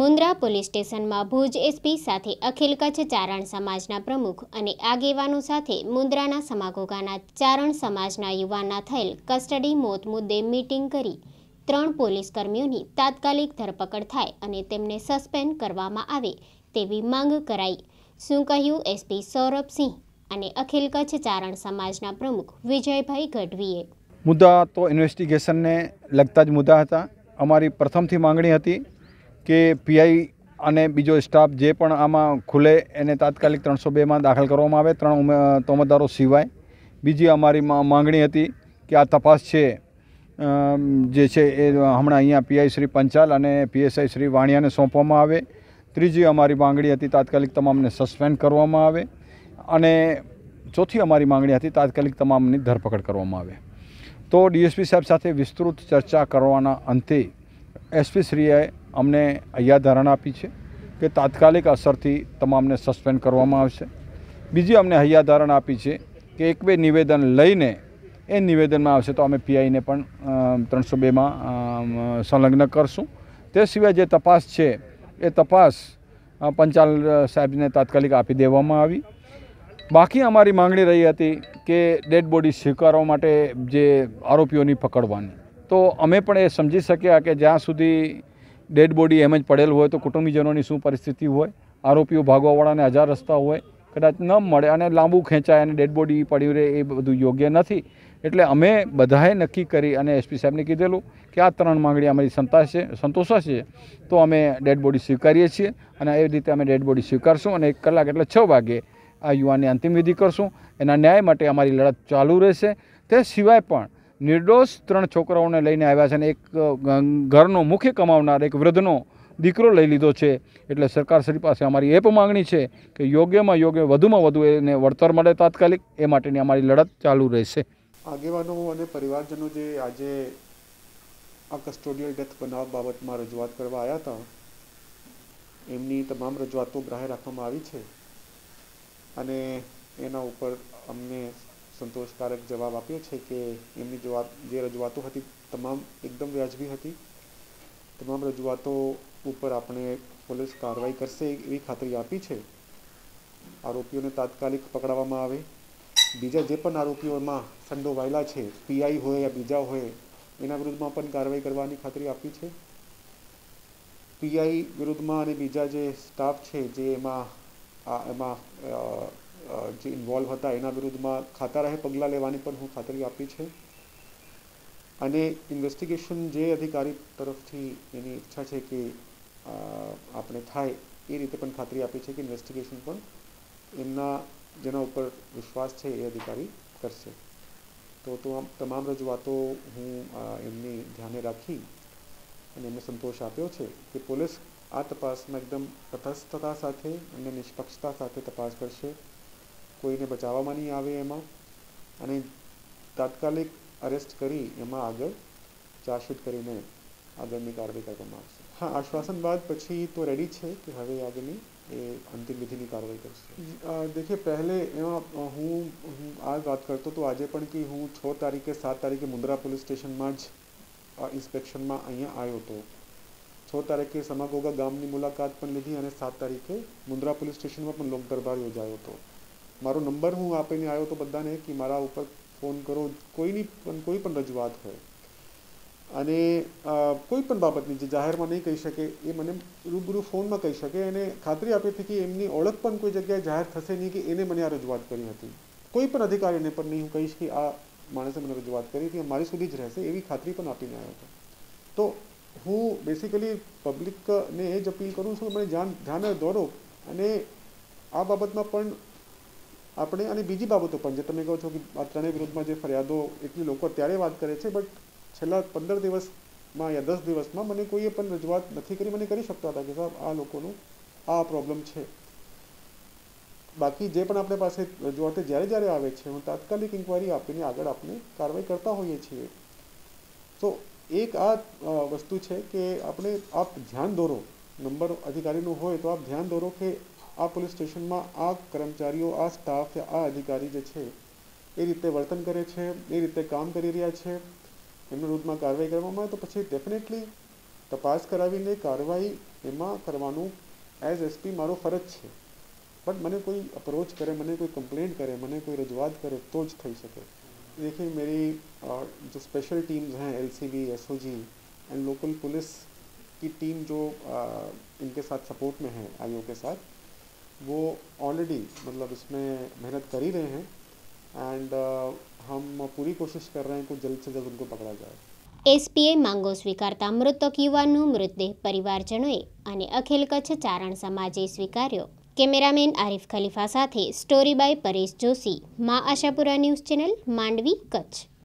Mundra police સ્ટેશનમાં Bhuj SP સાથે અખિલ કચ્છ ચારણ સમાજના પ્રમુખ અને આગેવાનો સાથે મુન્દ્રાના સમાગોગાના ચારણ સમાજના યુવાનના થયેલ કસ્ટડી મોત મુદ્દે મીટિંગ કરી ત્રણ પોલીસ કર્મીઓની તાત્કાલિક ધરપકડ થાય અને તેમને સસ્પેન્ડ કરવામાં આવે તેવી માંગ કરાઈ. શું કહ્યું એસપી સૌરભસિંહ અને અખિલ કચ્છ ચારણ સમાજના પ્રમુખ વિજયભાઈ ગઢવીએ? મુદ્દા તો ઇન્વેસ્ટિગેશનને લગતા જ મુદ્દા હતા. અમારી પ્રથમથી માંગણી હતી કે પીઆઈ અને બીજો સ્ટાફ જે પણ આમાં ખુલે એને તાત્કાલિક ત્રણસો બેમાં દાખલ કરવામાં આવે, ત્રણ ઉમે- તોમતદારો સિવાય. બીજી અમારી માંગણી હતી કે આ તપાસ છે જે છે એ હમણાં અહીંયા પીઆઈ શ્રી પંચાલ અને પીએસઆઈ શ્રી વાણિયાને સોંપવામાં આવે. ત્રીજી અમારી માંગણી હતી તાત્કાલિક તમામને સસ્પેન્ડ કરવામાં આવે અને ચોથી અમારી માંગણી હતી તાત્કાલિક તમામની ધરપકડ કરવામાં આવે. તો ડીએસપી સાહેબ સાથે વિસ્તૃત ચર્ચા કરવાના અંતે એસપી શ્રીએ અમને હૈયાધારણા આપી છે કે તાત્કાલિક અસરથી તમામને સસ્પેન્ડ કરવામાં આવશે. બીજી અમને હૈયાધારણા આપી છે કે એક બે નિવેદન લઈને એ નિવેદનમાં આવશે તો અમે પીઆઈને પણ ત્રણસો બેમાં સંલગ્ન કરશું. તે સિવાય જે તપાસ છે એ તપાસ પંચાલ સાહેબને તાત્કાલિક આપી દેવામાં આવી. બાકી અમારી માંગણી રહી હતી કે ડેડ બોડી સ્વીકારવા માટે જે આરોપીઓની પકડવાની. તો અમે પણ એ સમજી શક્યા કે જ્યાં સુધી ડેડ બોડી એમ જ પડેલ હોય તો કુટુંબીજનોની શું પરિસ્થિતિ હોય? આરોપીઓ ભાગવાવાળાને હજાર રસ્તા હોય, કદાચ ન મળે અને લાંબુ ખેંચાય અને ડેડ બોડી પડ્યું રહે એ બધું યોગ્ય નથી. એટલે અમે બધાએ નક્કી કરી અને એસપી સાહેબને કીધેલું કે આ ત્રણ માંગણી અમારી સંતાશ સંતોષાશે તો અમે ડેડ બોડી સ્વીકારીએ છીએ અને એ રીતે અમે ડેડ બોડી સ્વીકારશું અને એક કલાક એટલે છ વાગે આ યુવાનની અંતિમ વિધિ કરશું. એના ન્યાય માટે અમારી લડત ચાલુ રહેશે. તે સિવાય પણ નિર્દોષ ત્રણ છોકરાઓને લઈને આવ્યા છે અને એક ઘરનો મુખ્ય કમાવનાર, એક વૃદ્ધનો દીકરો લઈ લીધો છે. એટલે સરકારશ્રી પાસે અમારી એ પણ માંગણી છે કે યોગ્યમાં યોગ્ય, વધુમાં વધુ એને વળતર મળે તાત્કાલિક, એ માટેની અમારી લડત ચાલુ રહેશે. આગેવાનો અને પરિવારજનો જે આજે આ કસ્ટોડિયલ ડેથ બનાવ બાબતમાં રજૂઆત કરવા આવ્યા હતા, એમની તમામ રજૂઆતો ગ્રાહ્ય રાખવામાં આવી છે. અને એના ઉપર અમને સંતોષકારક જવાબ આપ્યો છે કે એમની જે રજૂઆતો હતી તમામ એકદમ વ્યાજબી હતી. તમામ રજૂઆતો ઉપર આપણે પોલીસ કાર્યવાહી કરશે એવી ખાતરી આપી છે. આરોપીઓને તાત્કાલિક પકડવામાં આવે. બીજા જે પણ આરોપીઓમાં સંડોવાયેલા છે પીઆઈ હોય યા બીજા હોય, એના વિરુદ્ધમાં પણ કાર્યવાહી કરવાની ખાતરી આપી છે. પીઆઈ વિરુદ્ધમાં અને બીજા જે સ્ટાફ છે, જે એમાં, આ એમાં જે ઇન્વોલ્વ હતા, એના વિરુદ્ધમાં ખાતા રહે પગલાં લેવાની પણ હું ખાતરી આપી છે. અને ઇન્વેસ્ટિગેશન જે અધિકારી તરફથી એની ઈચ્છા છે કે આપણે થાય, એ રીતે પણ ખાતરી આપી છે કે ઇન્વેસ્ટિગેશન પણ એમના, જેના ઉપર વિશ્વાસ છે એ અધિકારી કરશે. તો તો આમ તમામ રજૂઆતો હું એમની ધ્યાને રાખી અને એમને સંતોષ આપ્યો છે કે પોલીસ આ તપાસમાં એકદમ તટસ્થતા સાથે અને નિષ્પક્ષતા સાથે તપાસ કરશે. કોઈને બચાવવામાં નહીં આવે એમાં. અને તાત્કાલિક અરેસ્ટ કરી એમાં આગળ ચાર્જશીટ કરીને આગળની કાર્યવાહી કરવામાં આવશે. હા, આશ્વાસન બાદ પછી તો રેડી છે કે હવે આગળની એ અંતિમ વિધિની કાર્યવાહી કરશે. દેખીએ, પહેલે એમાં હું હું આ વાત કરતો તો આજે પણ કે હું છ તારીખે, સાત તારીખે મુન્દ્રા પોલીસ સ્ટેશનમાં જ ઇન્સ્પેક્શનમાં અહીંયા આવ્યો હતો. છ તારીખે સમાગોગા ગામની મુલાકાત પણ લીધી અને સાત તારીખે મુન્દ્રા પોલીસ સ્ટેશનમાં પણ લોક દરબાર યોજાયો હતો. મારો નંબર હું આપીને આવ્યો તો બધાને કે મારા ઉપર ફોન કરો. કોઈની પણ, કોઈ પણ રજૂઆત હોય. અને કોઈ પણ બાબતની જે જાહેરમાં નહીં કહી શકે, એ મને રૂબરૂ ફોનમાં કહી શકે અને ખાતરી આપી હતી કે એમની ઓળખ પણ કોઈ જગ્યાએ જાહેર થશે નહીં કે એને મને આ રજૂઆત કરી હતી. કોઈ પણ અધિકારીને પણ નહીં, હું કહીશ કે આ માણસે મને રજૂઆત કરી હતી મારી સુધી જ રહેશે એવી ખાતરી પણ આપીને આવ્યો હતો. તો હું બેસિકલી પબ્લિકને એ જ અપીલ કરું છું મને ધ્યાન ધ્યાને દોરો અને આ બાબતમાં પણ આપણે અને બીજી બાબતો પણ, જે તમે કહો છો કે આ ત્રણેય વિરોધમાં જે ફરિયાદો એટલી લોકો ત્યારે વાત કરે છે, બટ છેલ્લા પંદર દિવસમાં યા દસ દિવસમાં મને કોઈએ પણ રજૂઆત નથી કરી, મને કરી શકતા હતા કે સાહેબ, આ લોકોનું આ પ્રોબ્લેમ છે. બાકી જે પણ આપણે પાસે રજૂઆતો જ્યારે જ્યારે આવે છે, હું તાત્કાલિક ઇન્કવાયરી આપીને આગળ આપણે કાર્યવાહી કરતા હોઈએ છીએ. તો એક આ વસ્તુ છે કે આપણે આપ ધ્યાન દોરો, નંબર અધિકારીનો હોય તો આપ ધ્યાન દોરો કે આ પોલીસ સ્ટેશનમાં આ કર્મચારીઓ આ સ્ટાફ આ અધિકારી જે છે એ રીતે વર્તન કરે છે એ રીતે કામ કરી રહ્યા છે એમના વિરુદ્ધમાં કાર્યવાહી કરવામાં આવે તો પછી ડેફિનેટલી તપાસ કરાવીને કાર્યવાહી એમાં કરવાનું એઝ એસપી મારો ફરજ છે બટ મને કોઈ અપ્રોચ કરે મને કોઈ कंप्लेंट करे मैंने कोई रजूआत करे तो ज થઈ શકે देखिए मेरी अ, जो स्पेशल टीम्स हैं LCB SOG and local police की टीम जो अ, इनके साथ सपोर्ट में है आईओ के साथ वो ऑलरेडी मतलब इसमें मेहनत कर ही रहे हैं एंड हम पूरी कोशिश कर रहे हैं कि जल्द से जल्द उनको पकड़ा जाए એસપીએ માંગો સ્વીકારતા મૃતક યુવાનનો મૃતદેહ પરિવારજનોએ અને અખિલ કચ્છ ચારણ સમાજે સ્વીકાર્યો કેમેરામેન આરિફ ખલીફા સાથે story by Paresh Joshi Maa Ashapura news channel Mandvi Kutch